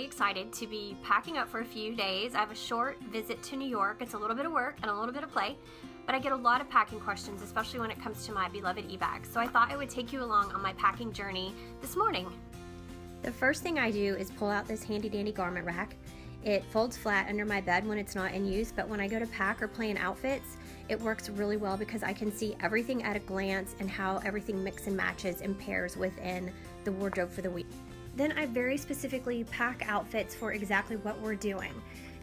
really excited to be packing up for a few days. I have a short visit to New York. It's a little bit of work and a little bit of play, but I get a lot of packing questions, especially when it comes to my beloved eBags. So I thought I would take you along on my packing journey this morning. The first thing I do is pull out this handy dandy garment rack. It folds flat under my bed when it's not in use, but when I go to pack or plan outfits, it works really well because I can see everything at a glance and how everything mix and matches and pairs within the wardrobe for the week. Then I very specifically pack outfits for exactly what we're doing.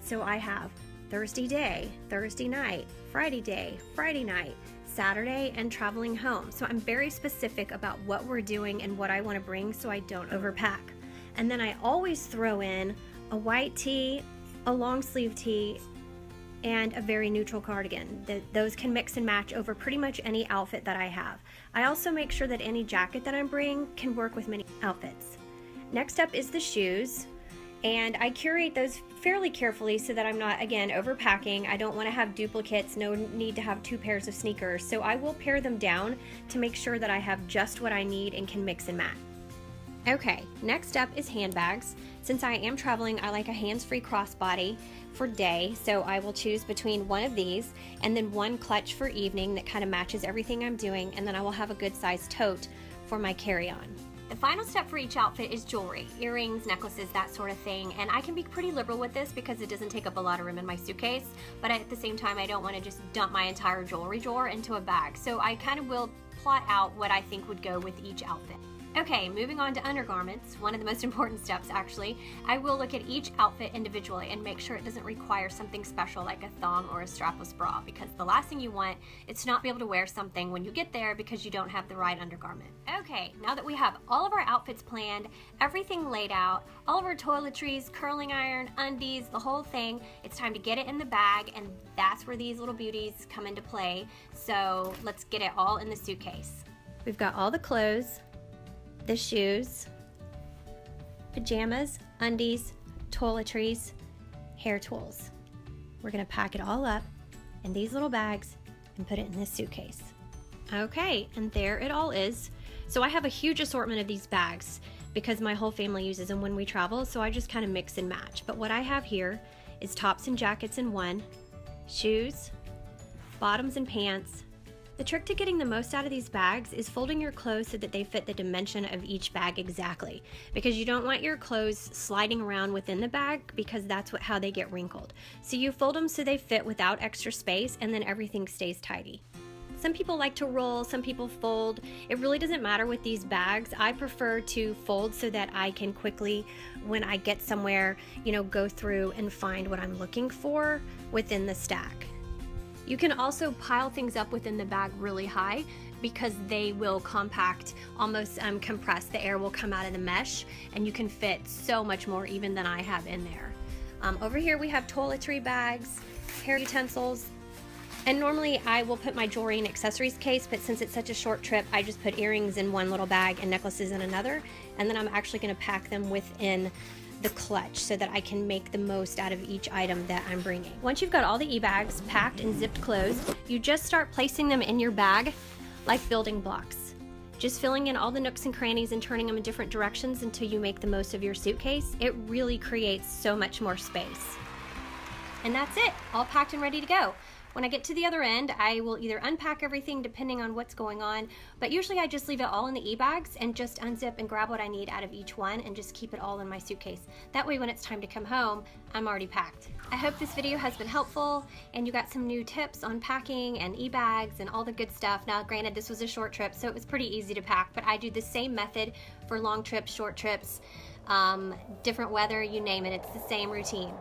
So I have Thursday day, Thursday night, Friday day, Friday night, Saturday, and traveling home. So I'm very specific about what we're doing and what I want to bring so I don't overpack. And then I always throw in a white tee, a long sleeve tee, and a very neutral cardigan. The, those can mix and match over pretty much any outfit that I have. I also make sure that any jacket that I'm bringing can work with many outfits. Next up is the shoes and I curate those fairly carefully so that I'm not, again, overpacking. I don't want to have duplicates, no need to have two pairs of sneakers, so I will pare them down to make sure that I have just what I need and can mix and match. Okay, next up is handbags. Since I am traveling, I like a hands-free crossbody for day, so I will choose between one of these and then one clutch for evening that kind of matches everything I'm doing, and then I will have a good sized tote for my carry-on. The final step for each outfit is jewelry, earrings, necklaces, that sort of thing. And I can be pretty liberal with this because it doesn't take up a lot of room in my suitcase, but at the same time, I don't want to just dump my entire jewelry drawer into a bag. So I kind of will plot out what I think would go with each outfit. Okay, moving on to undergarments, one of the most important steps actually, I will look at each outfit individually and make sure it doesn't require something special like a thong or a strapless bra because the last thing you want is to not be able to wear something when you get there because you don't have the right undergarment. Okay, now that we have all of our outfits planned, everything laid out, all of our toiletries, curling iron, undies, the whole thing, it's time to get it in the bag and that's where these little beauties come into play. So let's get it all in the suitcase. We've got all the clothes, the shoes, pajamas, undies, toiletries, hair tools. We're gonna pack it all up in these little bags and put it in this suitcase. Okay, and there it all is. So I have a huge assortment of these bags because my whole family uses them when we travel, so I just kind of mix and match. But what I have here is tops and jackets in one, shoes, bottoms and pants, the trick to getting the most out of these bags is folding your clothes so that they fit the dimension of each bag exactly because you don't want your clothes sliding around within the bag because that's what how they get wrinkled. So you fold them so they fit without extra space and then everything stays tidy. Some people like to roll, some people fold. It really doesn't matter with these bags. I prefer to fold so that I can quickly, when I get somewhere, you know, go through and find what I'm looking for within the stack. You can also pile things up within the bag really high because they will compact, almost um, compress. The air will come out of the mesh and you can fit so much more even than I have in there. Um, over here we have toiletry bags, hair utensils, and normally I will put my jewelry and accessories case, but since it's such a short trip, I just put earrings in one little bag and necklaces in another. And then I'm actually gonna pack them within the clutch so that I can make the most out of each item that I'm bringing. Once you've got all the eBags packed and zipped closed, you just start placing them in your bag like building blocks. Just filling in all the nooks and crannies and turning them in different directions until you make the most of your suitcase, it really creates so much more space. And that's it, all packed and ready to go. When I get to the other end, I will either unpack everything depending on what's going on, but usually I just leave it all in the eBags and just unzip and grab what I need out of each one and just keep it all in my suitcase. That way when it's time to come home, I'm already packed. I hope this video has been helpful and you got some new tips on packing and eBags and all the good stuff. Now granted this was a short trip so it was pretty easy to pack, but I do the same method for long trips, short trips, um, different weather, you name it, it's the same routine.